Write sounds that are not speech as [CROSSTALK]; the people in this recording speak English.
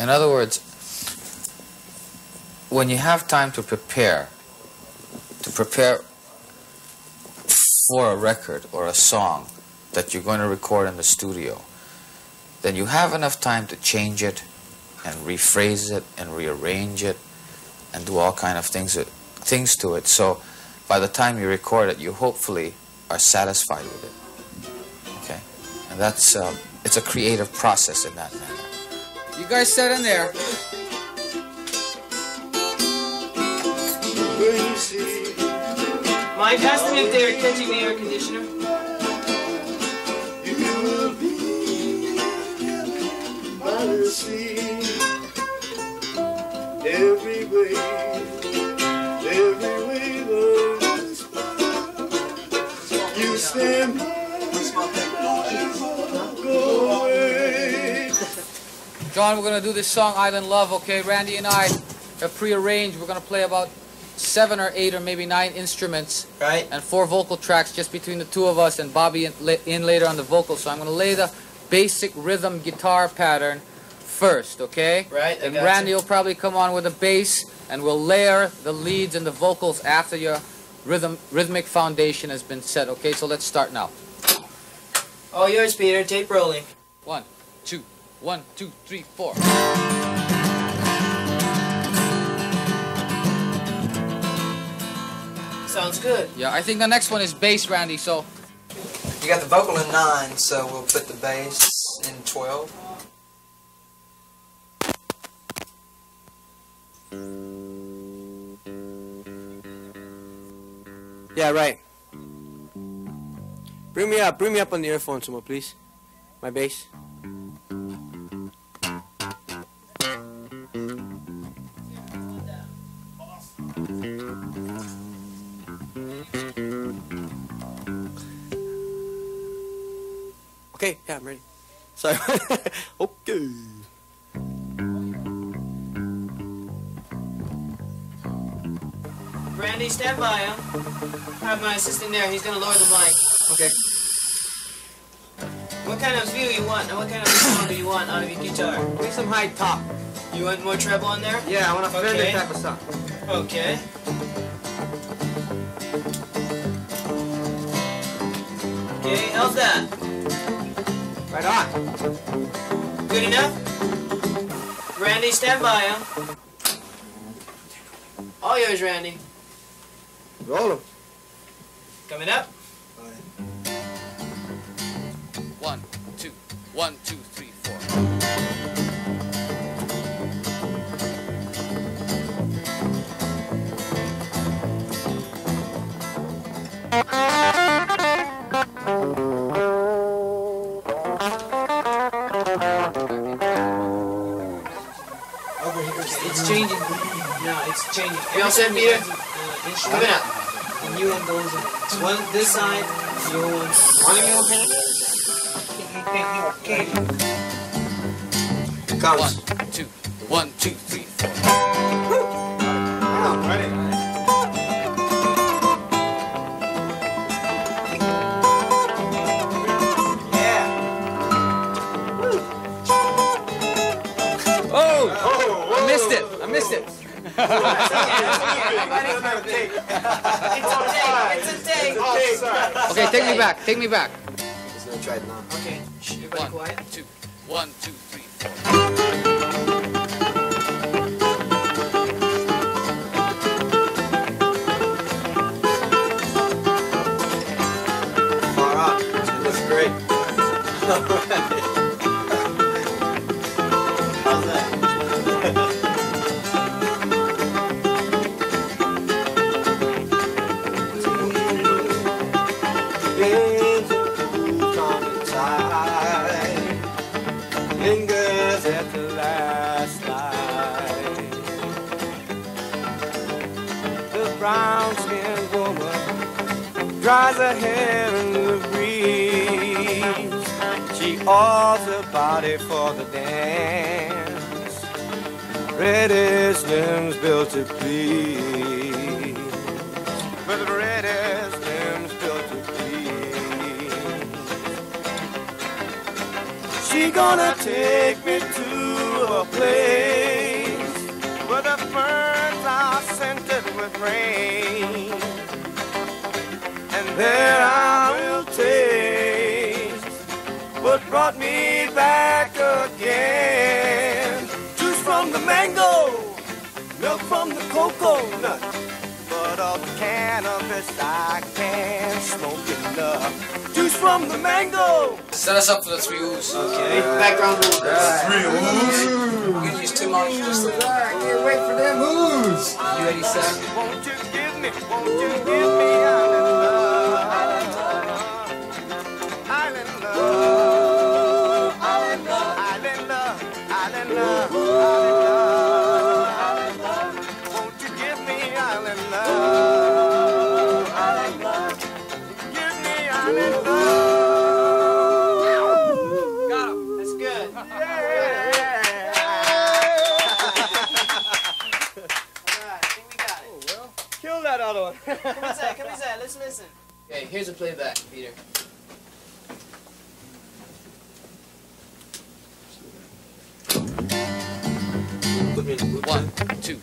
In other words, when you have time to prepare, to prepare for a record or a song that you're going to record in the studio, then you have enough time to change it and rephrase it and rearrange it and do all kind of things things to it. So by the time you record it, you hopefully are satisfied with it. Okay, and that's uh, it's a creative process in that manner. You guys sit in there. Mind passing if they're catching the air conditioner? Every way, every way you stand go away. John, we're going to do this song, Island Love, okay? Randy and I have prearranged. We're going to play about seven or eight or maybe nine instruments. Right. And four vocal tracks just between the two of us and Bobby in, in later on the vocals. So I'm going to lay the basic rhythm guitar pattern first, okay? Right, And. Randy will probably come on with a bass and we'll layer the leads and the vocals after your rhythm rhythmic foundation has been set, okay? So let's start now. All yours, Peter. Tape rolling. One, two, one, two, three, four. Sounds good. Yeah, I think the next one is bass, Randy, so You got the vocal in 9, so we'll put the bass in 12. Yeah, right. Bring me up. Bring me up on the earphone, someone, please. My bass. Okay, yeah, I'm ready. Sorry. [LAUGHS] okay. Randy, stand by him. Have my assistant there. He's gonna lower the mic. Okay. What kind of view you want, and what kind of sound do you want out of your guitar? Make some high top. You want more treble on there? Yeah, I want a Fender Okay. type of sound. Okay. Okay, how's that? Right on. Good enough? Randy, stand by him. All yours, Randy. Roll him. Coming up. one, two, one, two, three, four. It's [LAUGHS] it's changing. You all set, Peter? Coming up. The new one goes in. It's one this side, the old one. One of you okay? Here comes. One, two, one, two, three, four. Oh! I missed it. I missed it. It's a take. It's a take. Okay, take me back. Take me back. He's gonna try it now. Okay. Shh, everybody One, quiet. two, one, two, three, four. Far out. Brown skinned woman dries her hair in the breeze. She oils her body for the dance. Reddish limbs built to please. With reddish limbs built to please. She gonna take me to a place where the are scented with rain. And there I will taste what brought me back again. Juice from the mango, milk from the coconut. But of cannabis I can't smoke enough. Juice from the mango. Set us up for the three oohs. Okay. Background rule. We're gonna use moves. You ready, Seth? Won't you give me, won't you give me island love? Island love. Island love. Island love. Island love. Island love. Won't you give me island love? Island love. Give me island love. One. Come inside, come inside. Let's listen. Okay, here's a playback, Peter. One, two.